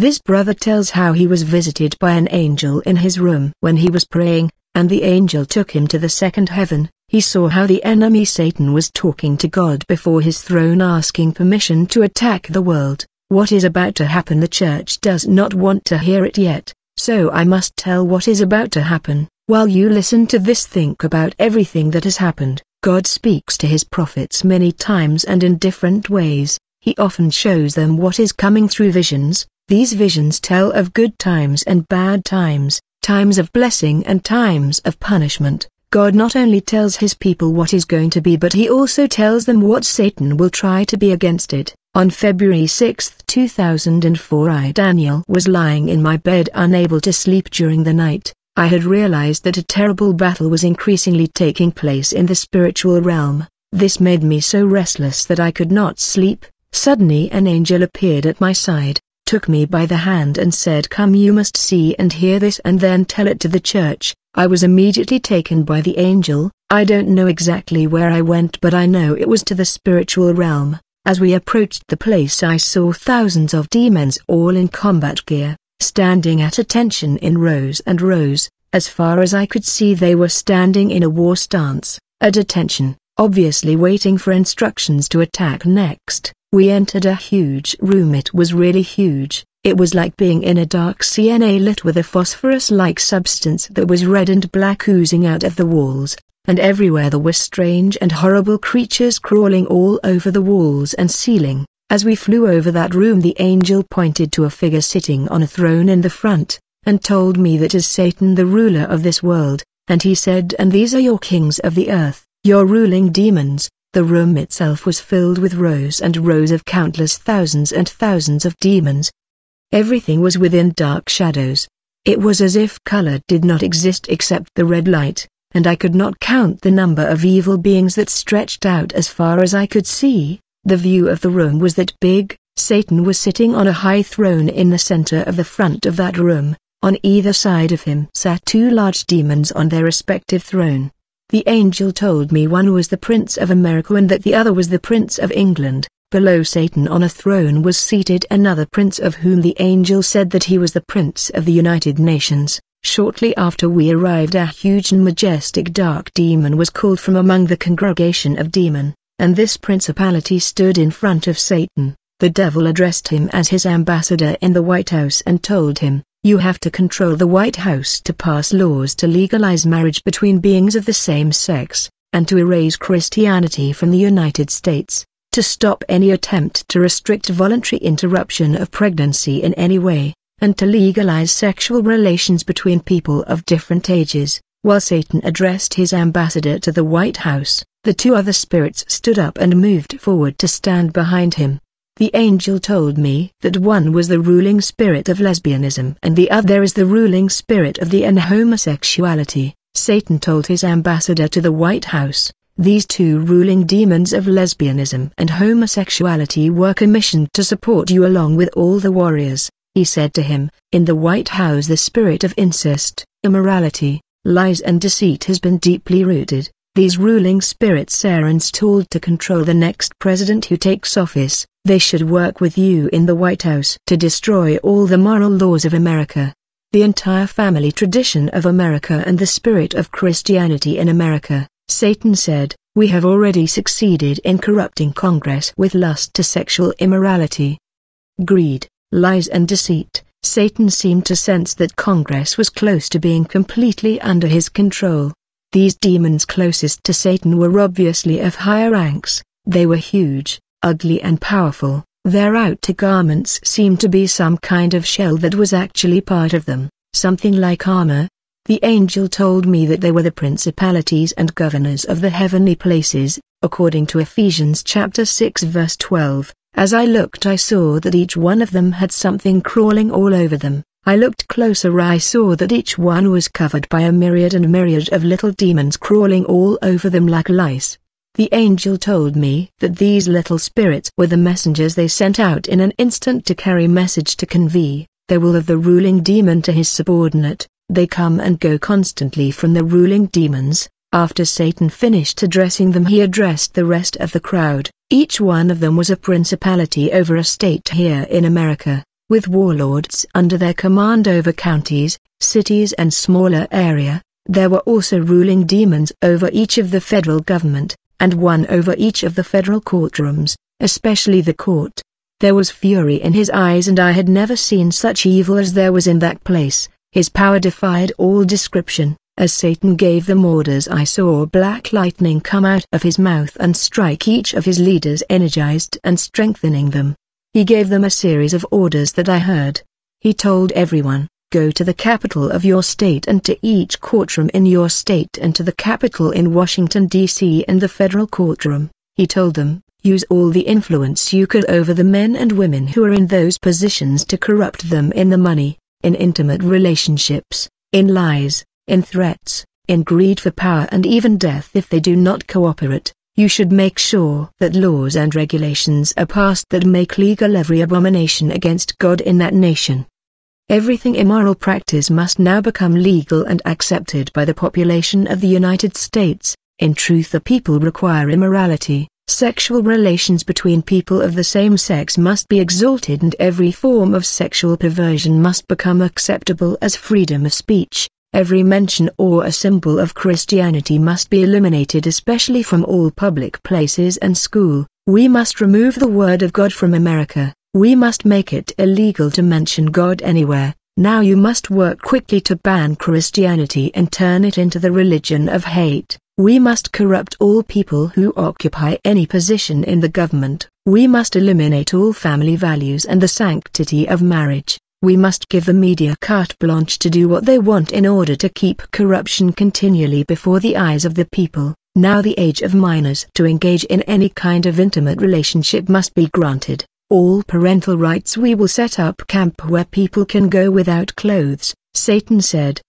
This brother tells how he was visited by an angel in his room when he was praying, and the angel took him to the second heaven. He saw how the enemy Satan was talking to God before his throne asking permission to attack the world. What is about to happen the church does not want to hear it yet, so I must tell what is about to happen. While you listen to this think about everything that has happened. God speaks to his prophets many times and in different ways. He often shows them what is coming through visions. These visions tell of good times and bad times, times of blessing and times of punishment. God not only tells his people what is going to be but he also tells them what Satan will try to be against it. On February 6, 2004 I Daniel was lying in my bed unable to sleep during the night. I had realized that a terrible battle was increasingly taking place in the spiritual realm. This made me so restless that I could not sleep. Suddenly an angel appeared at my side took me by the hand and said come you must see and hear this and then tell it to the church. I was immediately taken by the angel, I don't know exactly where I went but I know it was to the spiritual realm. As we approached the place I saw thousands of demons all in combat gear, standing at attention in rows and rows, as far as I could see they were standing in a war stance, at attention, obviously waiting for instructions to attack next. We entered a huge room. It was really huge, it was like being in a dark CNA lit with a phosphorus-like substance that was red and black oozing out of the walls, and everywhere there were strange and horrible creatures crawling all over the walls and ceiling. As we flew over that room the angel pointed to a figure sitting on a throne in the front, and told me that is Satan the ruler of this world, and he said and these are your kings of the earth, your ruling demons, the room itself was filled with rows and rows of countless thousands and thousands of demons. Everything was within dark shadows. It was as if color did not exist except the red light, and I could not count the number of evil beings that stretched out as far as I could see. The view of the room was that big, Satan was sitting on a high throne in the center of the front of that room. On either side of him sat two large demons on their respective throne. The angel told me one was the Prince of America and that the other was the Prince of England. Below Satan on a throne was seated another prince of whom the angel said that he was the Prince of the United Nations. Shortly after we arrived a huge and majestic dark demon was called from among the congregation of demon, and this principality stood in front of Satan. The devil addressed him as his ambassador in the White House and told him, you have to control the White House to pass laws to legalize marriage between beings of the same sex, and to erase Christianity from the United States, to stop any attempt to restrict voluntary interruption of pregnancy in any way, and to legalize sexual relations between people of different ages. While Satan addressed his ambassador to the White House, the two other spirits stood up and moved forward to stand behind him. The angel told me that one was the ruling spirit of lesbianism and the other is the ruling spirit of the and homosexuality. Satan told his ambassador to the White House, these two ruling demons of lesbianism and homosexuality were commissioned to support you along with all the warriors. He said to him, in the White House the spirit of incest, immorality, lies and deceit has been deeply rooted. These ruling spirits are installed to control the next president who takes office. They should work with you in the White House to destroy all the moral laws of America, the entire family tradition of America and the spirit of Christianity in America. Satan said, we have already succeeded in corrupting Congress with lust to sexual immorality, greed, lies and deceit. Satan seemed to sense that Congress was close to being completely under his control. These demons closest to Satan were obviously of higher ranks, they were huge, ugly and powerful, their outer garments seemed to be some kind of shell that was actually part of them, something like armor. The angel told me that they were the principalities and governors of the heavenly places, according to Ephesians chapter 6 verse 12. As I looked I saw that each one of them had something crawling all over them, I looked closer I saw that each one was covered by a myriad and myriad of little demons crawling all over them like lice. The angel told me that these little spirits were the messengers they sent out in an instant to carry message to convey the will of the ruling demon to his subordinate. They come and go constantly from the ruling demons. After Satan finished addressing them he addressed the rest of the crowd. Each one of them was a principality over a state here in America. with warlords under their command over counties, cities and smaller area. There were also ruling demons over each of the federal government, and one over each of the federal courtrooms, especially the court. There was fury in his eyes and I had never seen such evil as there was in that place. His power defied all description. As Satan gave them orders I saw black lightning come out of his mouth and strike each of his leaders energized and strengthening them. He gave them a series of orders that I heard. He told everyone, go to the capital of your state and to each courtroom in your state and to the capital in Washington, D.C. and the federal courtroom. He told them, use all the influence you could over the men and women who are in those positions to corrupt them in the money, in intimate relationships, in lies, in threats, in greed for power and even death if they do not cooperate, you should make sure that laws and regulations are passed that make legal every abomination against God in that nation. Everything immoral practice must now become legal and accepted by the population of the United States. In truth the people require immorality, sexual relations between people of the same sex must be exalted and every form of sexual perversion must become acceptable as freedom of speech. Every mention or a symbol of Christianity must be eliminated especially from all public places and school. We must remove the word of God from America. We must make it illegal to mention God anywhere. Now you must work quickly to ban Christianity and turn it into the religion of hate. We must corrupt all people who occupy any position in the government. We must eliminate all family values and the sanctity of marriage. We must give the media carte blanche to do what they want in order to keep corruption continually before the eyes of the people. Now the age of minors to engage in any kind of intimate relationship must be granted. All parental rights we will set up camp where people can go without clothes, Satan said.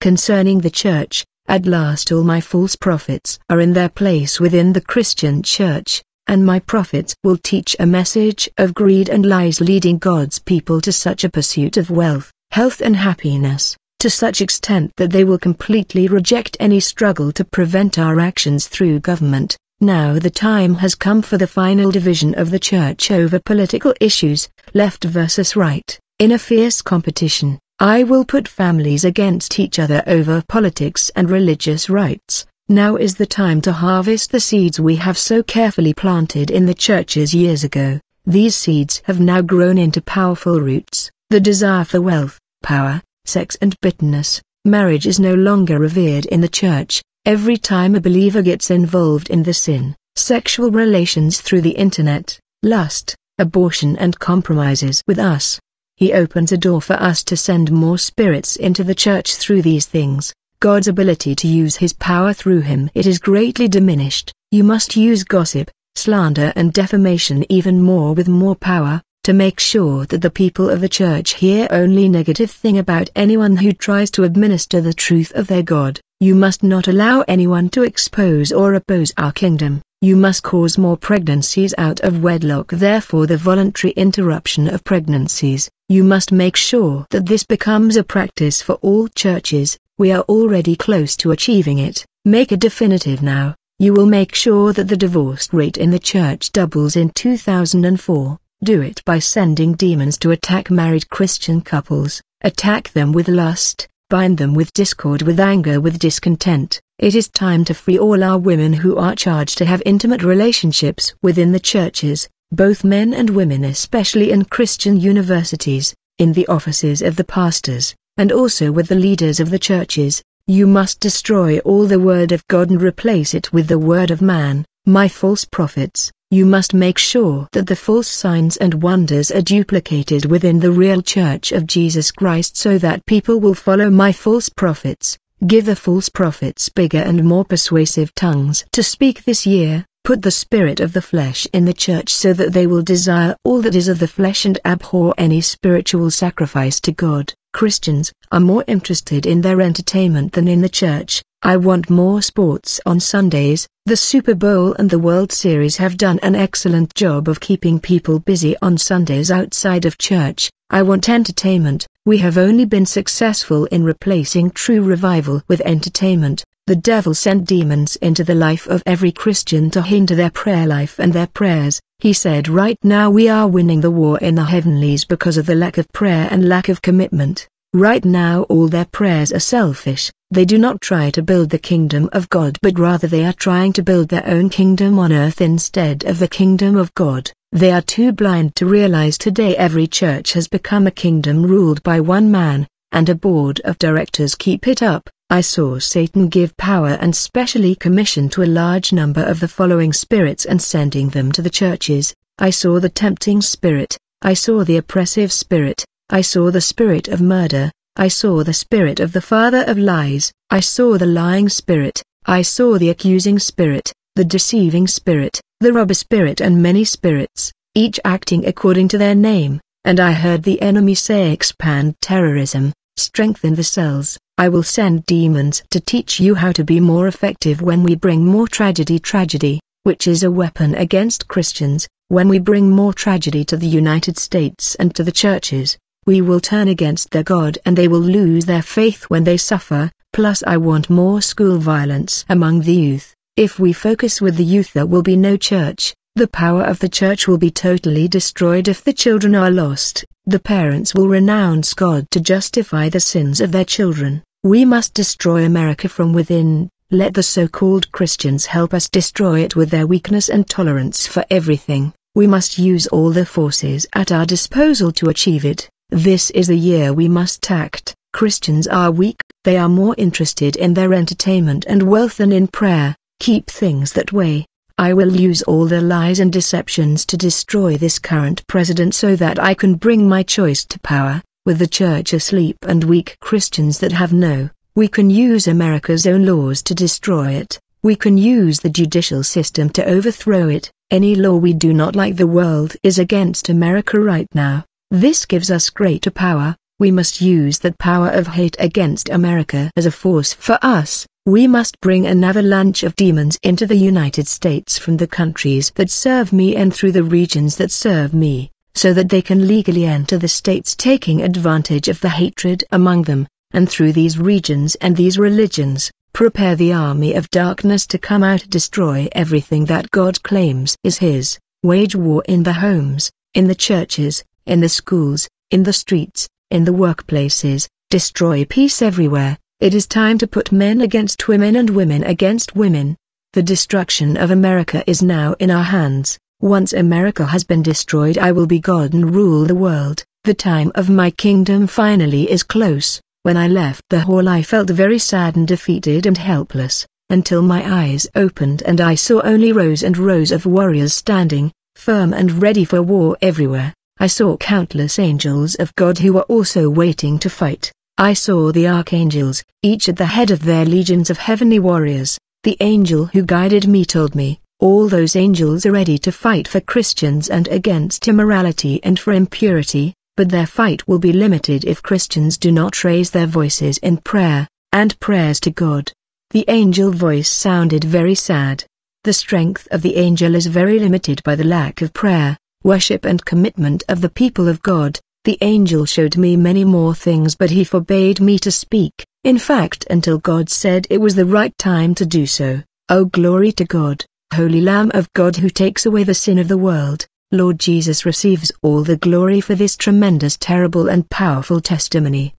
Concerning the church, at last all my false prophets are in their place within the Christian church, and my prophets will teach a message of greed and lies leading God's people to such a pursuit of wealth, health and happiness, to such extent that they will completely reject any struggle to prevent our actions through government. Now the time has come for the final division of the church over political issues, left versus right, in a fierce competition. I will put families against each other over politics and religious rights. Now is the time to harvest the seeds we have so carefully planted in the churches years ago. These seeds have now grown into powerful roots. The desire for wealth, power, sex and bitterness, marriage is no longer revered in the church. Every time a believer gets involved in the sin, sexual relations through the internet, lust, abortion and compromises with us. He opens a door for us to send more spirits into the church through these things. God's ability to use his power through him it is greatly diminished. You must use gossip, slander and defamation even more with more power, to make sure that the people of the church hear only negative thing about anyone who tries to administer the truth of their God. You must not allow anyone to expose or oppose our kingdom. You must cause more pregnancies out of wedlock therefore the voluntary interruption of pregnancies. You must make sure that this becomes a practice for all churches, we are already close to achieving it. Make a definitive now. You will make sure that the divorce rate in the church doubles in 2004. Do it by sending demons to attack married Christian couples, attack them with lust, bind them with discord with anger with discontent. It is time to free all our women who are charged to have intimate relationships within the churches, both men and women especially in Christian universities, in the offices of the pastors, and also with the leaders of the churches, you must destroy all the word of God and replace it with the word of man, my false prophets. You must make sure that the false signs and wonders are duplicated within the real church of Jesus Christ so that people will follow my false prophets. Give the false prophets bigger and more persuasive tongues to speak this year, put the spirit of the flesh in the church so that they will desire all that is of the flesh and abhor any spiritual sacrifice to God. Christians are more interested in their entertainment than in the church. I want more sports on Sundays. The Super Bowl and the World Series have done an excellent job of keeping people busy on Sundays outside of church. I want entertainment. We have only been successful in replacing true revival with entertainment. The devil sent demons into the life of every Christian to hinder their prayer life and their prayers. He said right now we are winning the war in the heavenlies because of the lack of prayer and lack of commitment. Right now all their prayers are selfish, they do not try to build the kingdom of God but rather they are trying to build their own kingdom on earth instead of the kingdom of God. They are too blind to realize today every church has become a kingdom ruled by one man, and a board of directors keep it up. I saw Satan give power and specially commission to a large number of the following spirits and sending them to the churches. I saw the tempting spirit, I saw the oppressive spirit, I saw the spirit of murder, I saw the spirit of the father of lies, I saw the lying spirit, I saw the accusing spirit, the deceiving spirit, the robber spirit and many spirits, each acting according to their name, and I heard the enemy say expand terrorism, strengthen the cells, I will send demons to teach you how to be more effective when we bring more tragedy tragedy, which is a weapon against Christians, when we bring more tragedy to the United States and to the churches, we will turn against their God and they will lose their faith when they suffer, plus I want more school violence among the youth. If we focus with the youth there will be no church, the power of the church will be totally destroyed if the children are lost, the parents will renounce God to justify the sins of their children. We must destroy America from within, let the so-called Christians help us destroy it with their weakness and tolerance for everything. We must use all the forces at our disposal to achieve it. This is the year we must act. Christians are weak, they are more interested in their entertainment and wealth than in prayer. Keep things that way. I will use all the lies and deceptions to destroy this current president so that I can bring my choice to power, with the church asleep and weak Christians that have no, we can use America's own laws to destroy it, we can use the judicial system to overthrow it, any law we do not like the world is against America right now, this gives us greater power, we must use that power of hate against America as a force for us, we must bring an avalanche of demons into the United States from the countries that serve me and through the regions that serve me, so that they can legally enter the states taking advantage of the hatred among them, and through these regions and these religions, prepare the army of darkness to come out and destroy everything that God claims is his, wage war in the homes, in the churches, in the schools, in the streets, in the workplaces, destroy peace everywhere, it is time to put men against women and women against women. The destruction of America is now in our hands. Once America has been destroyed I will be God and rule the world. The time of my kingdom finally is close. When I left the hall I felt very sad and defeated and helpless, until my eyes opened and I saw only rows and rows of warriors standing, firm and ready for war everywhere. I saw countless angels of God who were also waiting to fight. I saw the archangels, each at the head of their legions of heavenly warriors. The angel who guided me told me, all those angels are ready to fight for Christians and against immorality and for impurity, but their fight will be limited if Christians do not raise their voices in prayer, and prayers to God. The angel voice sounded very sad. The strength of the angel is very limited by the lack of prayer, worship and commitment of the people of God. The angel showed me many more things but he forbade me to speak, in fact until God said it was the right time to do so. Oh glory to God, Holy Lamb of God who takes away the sin of the world, Lord Jesus receives all the glory for this tremendous terrible and powerful testimony.